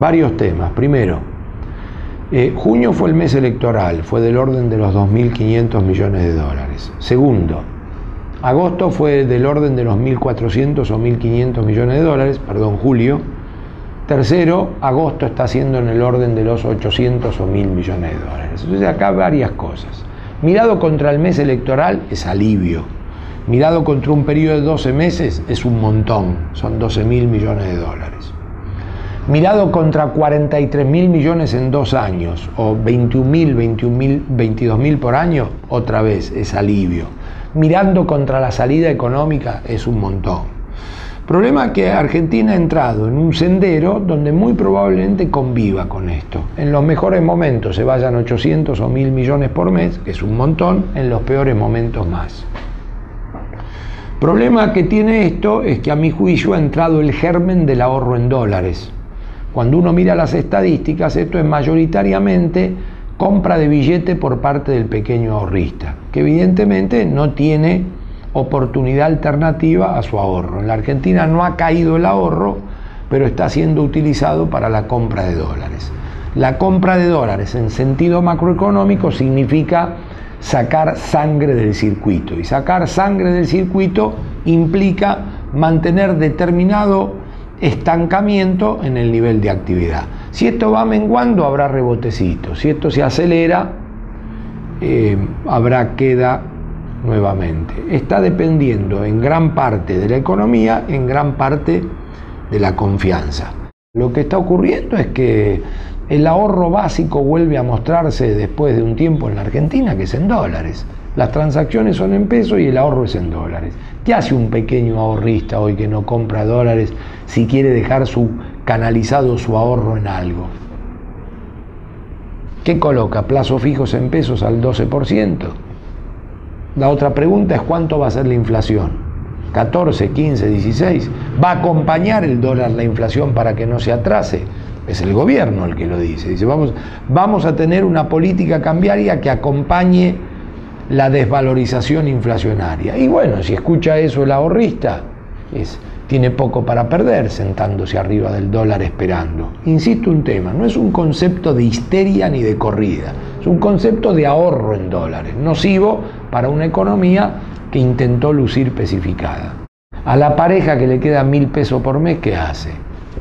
Varios temas. Primero, eh, junio fue el mes electoral, fue del orden de los 2.500 millones de dólares. Segundo, agosto fue del orden de los 1.400 o 1.500 millones de dólares, perdón, julio. Tercero, agosto está siendo en el orden de los 800 o 1.000 millones de dólares. Entonces acá varias cosas. Mirado contra el mes electoral es alivio. Mirado contra un periodo de 12 meses es un montón, son 12 mil millones de dólares. Mirado contra 43 mil millones en dos años, o 21 mil, 22 mil por año, otra vez es alivio. Mirando contra la salida económica es un montón. Problema que Argentina ha entrado en un sendero donde muy probablemente conviva con esto. En los mejores momentos se vayan 800 o 1000 millones por mes, que es un montón, en los peores momentos más. Problema que tiene esto es que a mi juicio ha entrado el germen del ahorro en dólares. Cuando uno mira las estadísticas, esto es mayoritariamente compra de billete por parte del pequeño ahorrista, que evidentemente no tiene oportunidad alternativa a su ahorro. En la Argentina no ha caído el ahorro, pero está siendo utilizado para la compra de dólares. La compra de dólares en sentido macroeconómico significa sacar sangre del circuito y sacar sangre del circuito implica mantener determinado estancamiento en el nivel de actividad. Si esto va menguando, habrá rebotecitos. Si esto se acelera, eh, habrá queda nuevamente. Está dependiendo en gran parte de la economía, en gran parte de la confianza. Lo que está ocurriendo es que el ahorro básico vuelve a mostrarse después de un tiempo en la Argentina, que es en dólares. Las transacciones son en pesos y el ahorro es en dólares. ¿Qué hace un pequeño ahorrista hoy que no compra dólares si quiere dejar su canalizado su ahorro en algo? ¿Qué coloca? Plazos fijos en pesos al 12%. La otra pregunta es cuánto va a ser la inflación. 14, 15, 16. ¿Va a acompañar el dólar la inflación para que no se atrase? Es el gobierno el que lo dice. Dice, vamos, vamos a tener una política cambiaria que acompañe la desvalorización inflacionaria. Y bueno, si escucha eso el ahorrista, tiene poco para perder sentándose arriba del dólar esperando. Insisto un tema, no es un concepto de histeria ni de corrida, es un concepto de ahorro en dólares, nocivo para una economía que intentó lucir especificada. A la pareja que le queda mil pesos por mes, ¿qué hace?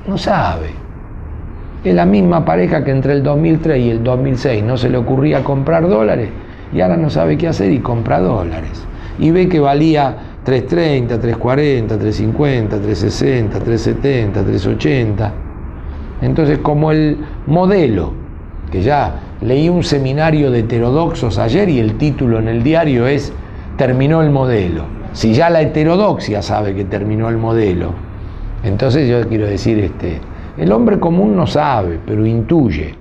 No sabe. Es la misma pareja que entre el 2003 y el 2006 no se le ocurría comprar dólares y ahora no sabe qué hacer y compra dólares. Y ve que valía 330, 340, 350, 360, 370, 380. Entonces, como el modelo, que ya leí un seminario de heterodoxos ayer y el título en el diario es Terminó el modelo. Si ya la heterodoxia sabe que terminó el modelo, entonces yo quiero decir, este, el hombre común no sabe, pero intuye.